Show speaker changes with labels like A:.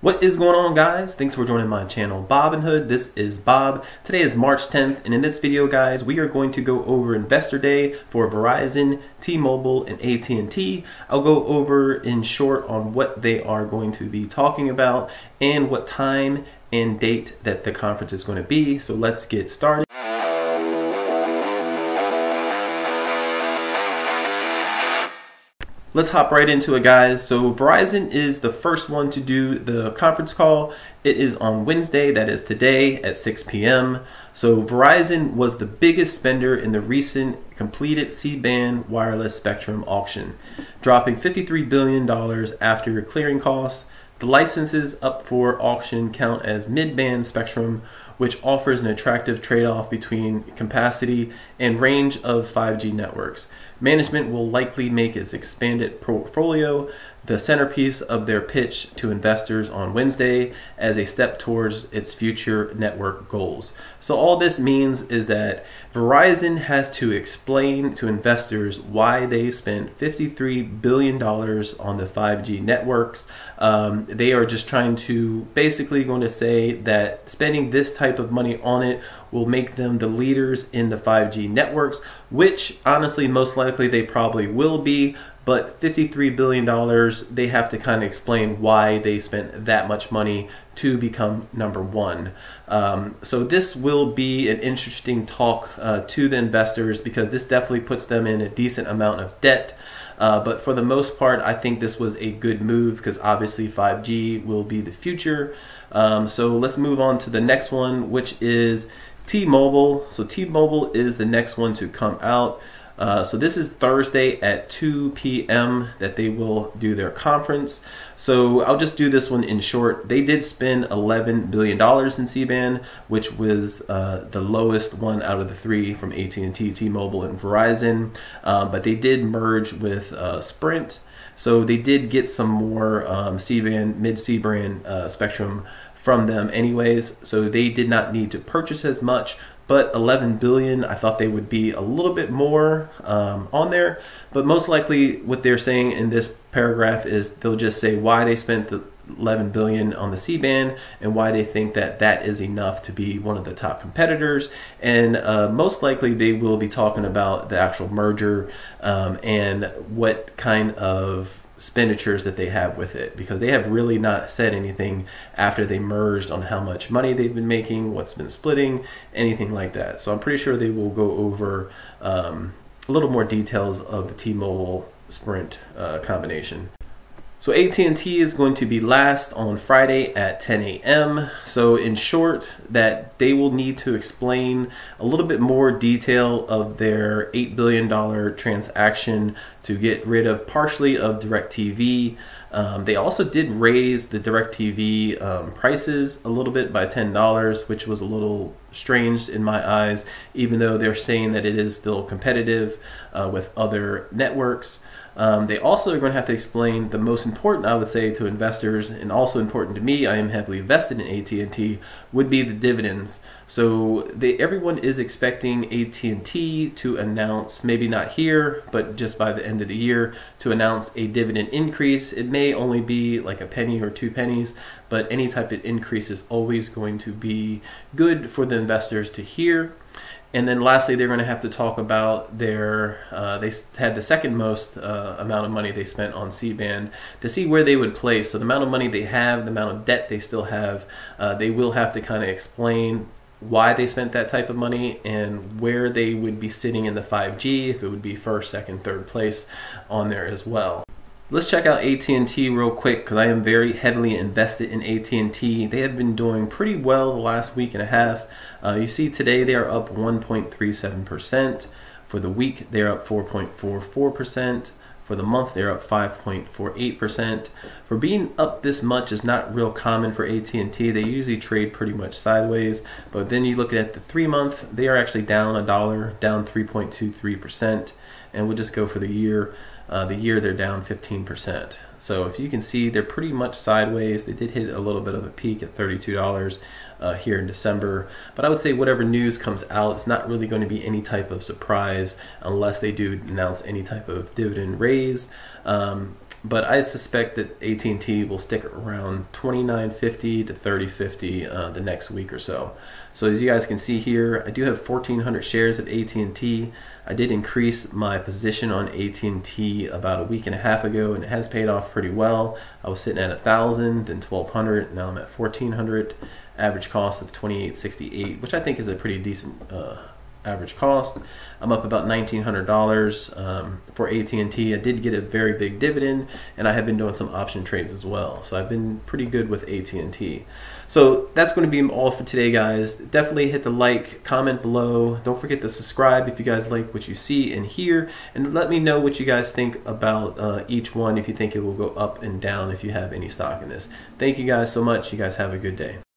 A: What is going on guys? Thanks for joining my channel Bobinhood. This is Bob. Today is March 10th and in this video guys we are going to go over Investor Day for Verizon, T-Mobile, and AT&T. I'll go over in short on what they are going to be talking about and what time and date that the conference is going to be. So let's get started. Let's hop right into it, guys. So Verizon is the first one to do the conference call. It is on Wednesday, that is today at 6 p.m. So Verizon was the biggest spender in the recent completed C-band wireless spectrum auction, dropping $53 billion after clearing costs. The licenses up for auction count as mid-band spectrum, which offers an attractive trade-off between capacity and range of 5G networks. Management will likely make its expanded portfolio the centerpiece of their pitch to investors on Wednesday as a step towards its future network goals. So, all this means is that Verizon has to explain to investors why they spent $53 billion on the 5G networks. Um, they are just trying to basically going to say that spending this type of money on it will make them the leaders in the 5G networks, which honestly, most likely they probably will be but $53 billion, they have to kind of explain why they spent that much money to become number one. Um, so this will be an interesting talk uh, to the investors because this definitely puts them in a decent amount of debt. Uh, but for the most part, I think this was a good move because obviously 5G will be the future. Um, so let's move on to the next one, which is T-Mobile. So T-Mobile is the next one to come out. Uh, so this is Thursday at 2 p.m. that they will do their conference. So I'll just do this one in short. They did spend $11 billion in C-band, which was uh, the lowest one out of the three from AT&T, T-Mobile, and Verizon. Uh, but they did merge with uh, Sprint. So they did get some more um, C-band, mid-C-band uh, spectrum from them anyways. So they did not need to purchase as much, but 11 billion i thought they would be a little bit more um, on there. But most likely what they're saying in this paragraph is they'll just say why they spent the 11 billion on the c-band and why they think that that is enough to be one of the top competitors. And uh, most likely they will be talking about the actual merger um, and what kind of expenditures that they have with it because they have really not said anything after they merged on how much money they've been making, what's been splitting, anything like that. So I'm pretty sure they will go over um, a little more details of the T-Mobile Sprint uh, combination. So AT&T is going to be last on Friday at 10 a.m. So in short, that they will need to explain a little bit more detail of their $8 billion transaction to get rid of partially of DirecTV. Um, they also did raise the DirecTV um, prices a little bit by $10, which was a little strange in my eyes, even though they're saying that it is still competitive uh, with other networks. Um, they also are going to have to explain the most important, I would say, to investors, and also important to me. I am heavily invested in AT&T. Would be the dividends. So they, everyone is expecting AT&T to announce, maybe not here, but just by the end of the year, to announce a dividend increase. It may only be like a penny or two pennies, but any type of increase is always going to be good for the investors to hear. And then lastly, they're going to have to talk about their, uh, they had the second most uh, amount of money they spent on C-band to see where they would place. So the amount of money they have, the amount of debt they still have, uh, they will have to kind of explain why they spent that type of money and where they would be sitting in the 5G, if it would be first, second, third place on there as well. Let's check out AT&T real quick because I am very heavily invested in AT&T. They have been doing pretty well the last week and a half. Uh, you see today they are up 1.37%. For the week they're up 4.44%. For the month they're up 5.48%. For being up this much is not real common for AT&T. They usually trade pretty much sideways. But then you look at the three month, they are actually down a dollar, down 3.23%. And we'll just go for the year. Uh, the year they're down 15%. So if you can see, they're pretty much sideways. They did hit a little bit of a peak at $32 uh, here in December. But I would say whatever news comes out, it's not really going to be any type of surprise unless they do announce any type of dividend raise. Um, but I suspect that AT&T will stick around 29.50 to 30.50 uh, the next week or so. So as you guys can see here, I do have 1,400 shares of AT&T. I did increase my position on AT&T about a week and a half ago, and it has paid off pretty well. I was sitting at 1,000, then 1,200, now I'm at 1,400. Average cost of 28.68, which I think is a pretty decent uh, average cost. I'm up about $1,900 um, for AT&T. I did get a very big dividend, and I have been doing some option trades as well. So I've been pretty good with AT&T. So that's going to be all for today, guys. Definitely hit the like, comment below. Don't forget to subscribe if you guys like what you see and hear, and let me know what you guys think about uh, each one. If you think it will go up and down, if you have any stock in this. Thank you guys so much. You guys have a good day.